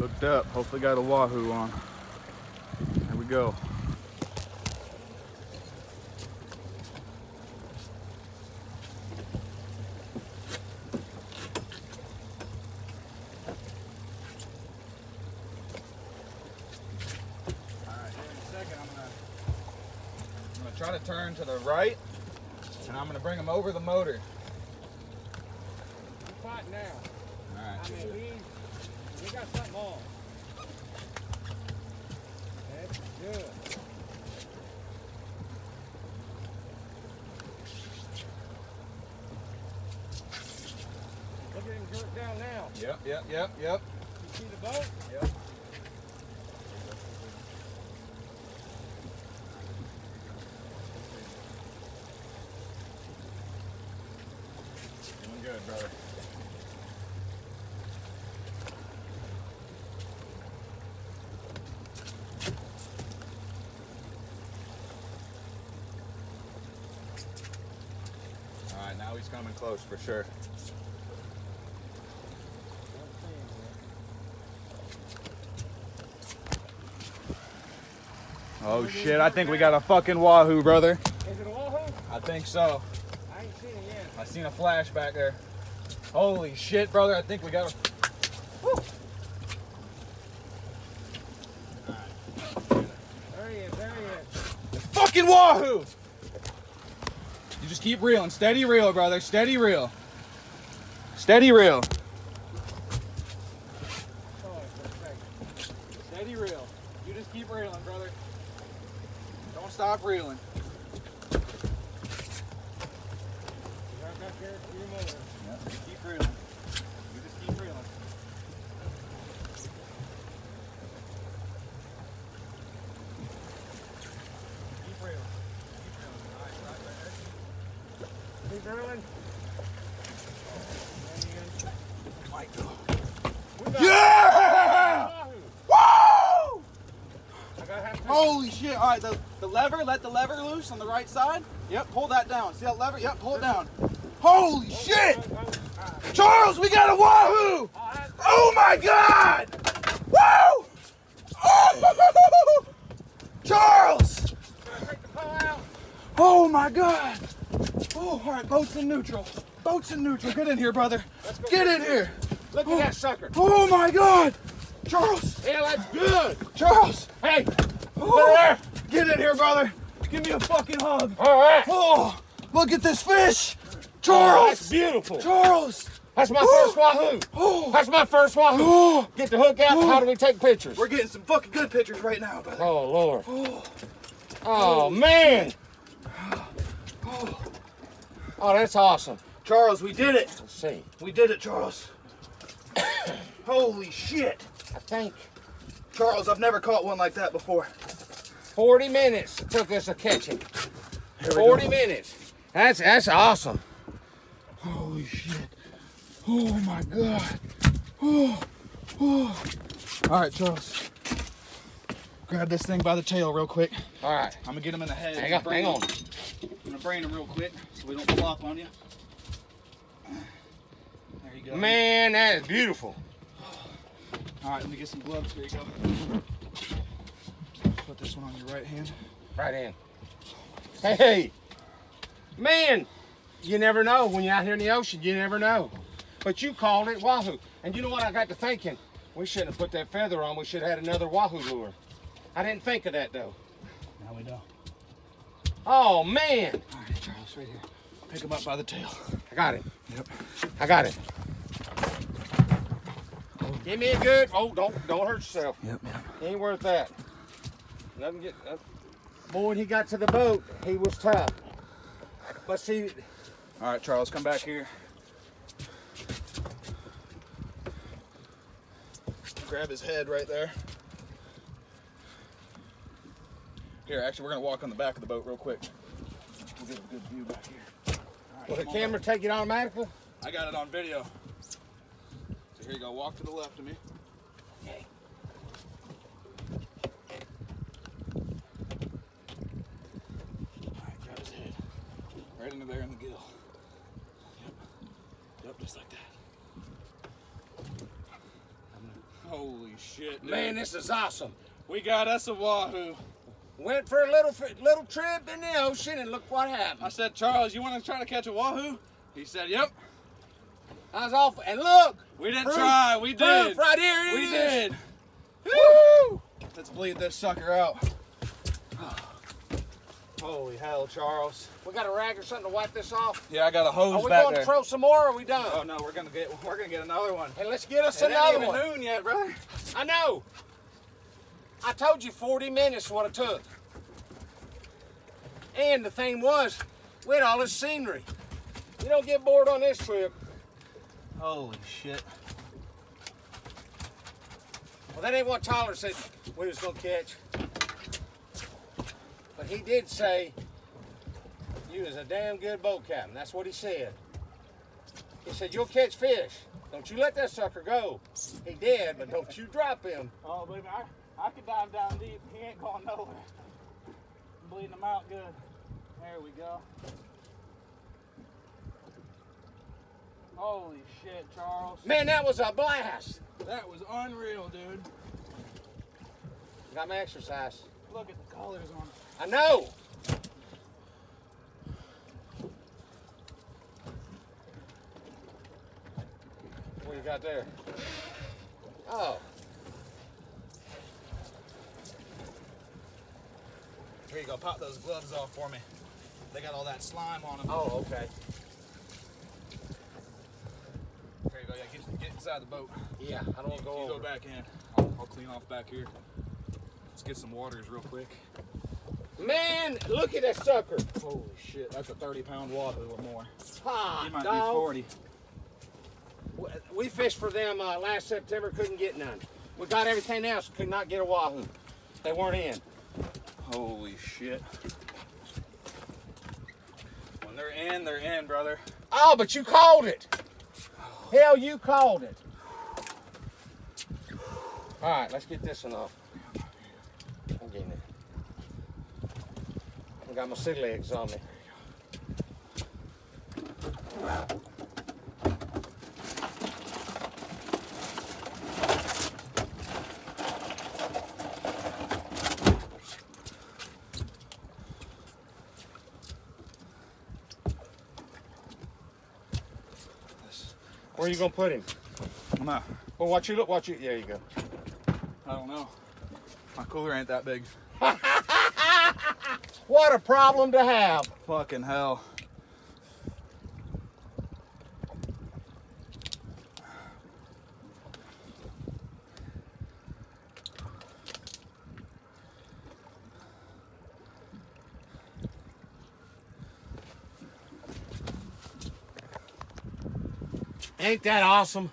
Hooked up. Hopefully got a wahoo on. There we go. Alright, in a second I'm gonna I'm gonna try to turn to the right and I'm gonna bring him over the motor. We're now. Alright. I mean, got something on. That's good. Look at him jerk down now. Yep, yep, yep, yep. You see the boat? Yep. Good, brother. He's coming close for sure. Oh shit, I think we got a fucking wahoo, brother. Is it a wahoo? I think so. I ain't seen it yet. I seen a flash back there. Holy shit, brother, I think we got a. There he is, there he is. Fucking wahoo! You just keep reeling. Steady reel, brother. Steady reel. Steady reel. Steady reel. You just keep reeling, brother. Don't stop reeling. Right back there to your motor. Yep, just keep reeling. You just keep reeling. Keep reeling. Keep reeling. All right, right, right Yeah! Woo! Holy shit. All right, the, the lever, let the lever loose on the right side. Yep, pull that down. See that lever? Yep, pull it down. Holy shit! Charles, we got a wahoo! Oh, my god! Woo! Oh! Charles! Oh my god! Oh, all right, boat's in neutral. Boat's in neutral. Get in here, brother. Let's go Get in here. Look at that sucker. Oh, oh my god! Charles! Yeah, that's good. Charles! Hey, Oh. Get in here, brother. Give me a fucking hug. all right. Oh, look at this fish. Oh, that's beautiful. Charles! That's my Oh. first wahoo. Oh, That's my first wahoo. oh. Get the hook out. Oh. How do we take pictures? We're getting some fucking good pictures right now, brother. Oh Lord. Oh, Oh man. Oh, oh. Oh, that's awesome. Charles, we did it. Let's see. We did it, Charles. Holy shit. I think Charles, I've never caught one like that before. 40 minutes it took us to catch him. 40 go. minutes. That's that's awesome. Holy shit. Oh my god. Oh, oh. All right, Charles. Grab this thing by the tail real quick. All right. I'm gonna get him in the head. Hang on. Hang on. Him. I'm gonna brain him real quick so we don't flop on you. There you go. Man, that is beautiful. All right, let me get some gloves. Here you go. Put this one on your right hand. Right in. Hey, man, you never know when you're out here in the ocean. You never know. But you called it wahoo. And you know what? I got to thinking. We shouldn't have put that feather on. We should have had another wahoo lure. I didn't think of that though. Now we know. Oh man, All right, Charles, right here. Pick him up by the tail. I got it. Yep. I got it. Give me a good. Oh, don't don't hurt yourself. Yep, yep. Ain't worth that. Nothing get. Uh, boy, when he got to the boat, he was tough. But see, All right, Charles, come back here. Grab his head right there. Here, actually, we're gonna walk on the back of the boat real quick. We'll get a good view back here. Right, will the camera take it automatically? I got it on video. So here you go. Walk to the left of me. Okay. All right, grab his head. Right into there in the gill. Yep. Yep, just like that. Holy shit, dude. Man, this is awesome. we got us a wahoo. Went for a little little trip in the ocean and look what happened. I said, Charles, you want to try to catch a wahoo? He said, Yep. I was off, and look, We didn't Proof- try. We did. right here. it we is. did. Woo! Let's bleed this sucker out. Holy hell, Charles. We got a rag or something to wipe this off. Yeah, I got a hose Are we going there. to throw some more? Or are we done? oh no, we're gonna get we're gonna get another one. And let's get us It another even one. noon yet, brother. I know. I told you 40 minutes what it took. And the thing was, we had all this scenery. You don't get bored on this trip. Holy shit. Well, that ain't what Tyler said we was gonna catch. But he did say you was a damn good boat captain. That's what he said. He said you'll catch fish. Don't you let that sucker go. He did, but don't you drop him. Oh, baby, I, I could dive down deep. He ain't going nowhere. I'm bleeding him out good. There we go. Holy shit, Charles. Man, that was a blast. That was unreal, dude. Got my exercise. Look at the colors on it. I know. What you got there? Oh, Here you go. Pop those gloves off for me. They got all that slime on them. oh, okay. Here you go. Yeah, get, get inside the boat. Yeah, I don't want to go you over. go back in. I'll, I'll clean off back here. Let's get some waters real quick. Man, look at that sucker. Holy shit, that's a 30 pound wahoo or more. Ha, He might dog. be 40. We fished for them uh, last September, couldn't get none. We got everything else, could not get a wahoo. They weren't in. Holy shit. When they're in, they're in, brother. Oh, but you called it. Hell, you called it. All right, let's get this one off. I'm getting it. I got my sea legs on me. Where are you gonna put him? I'm out. Well, watch you look. Watch you. There you go. I don't know. My cooler ain't that big. What a problem to have. Fucking hell. Ain't that awesome?